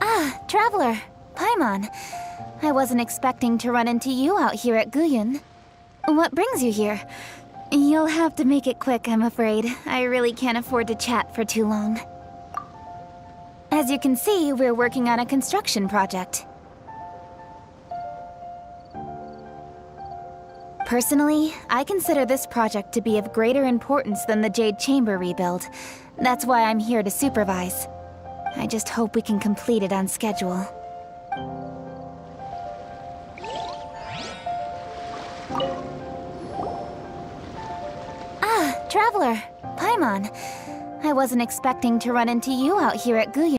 Ah, Traveler, Paimon. I wasn't expecting to run into you out here at Guyun. What brings you here? You'll have to make it quick, I'm afraid. I really can't afford to chat for too long. As you can see, we're working on a construction project. Personally, I consider this project to be of greater importance than the Jade Chamber rebuild. That's why I'm here to supervise. I just hope we can complete it on schedule. Ah, Traveler, Paimon. I wasn't expecting to run into you out here at Guyun.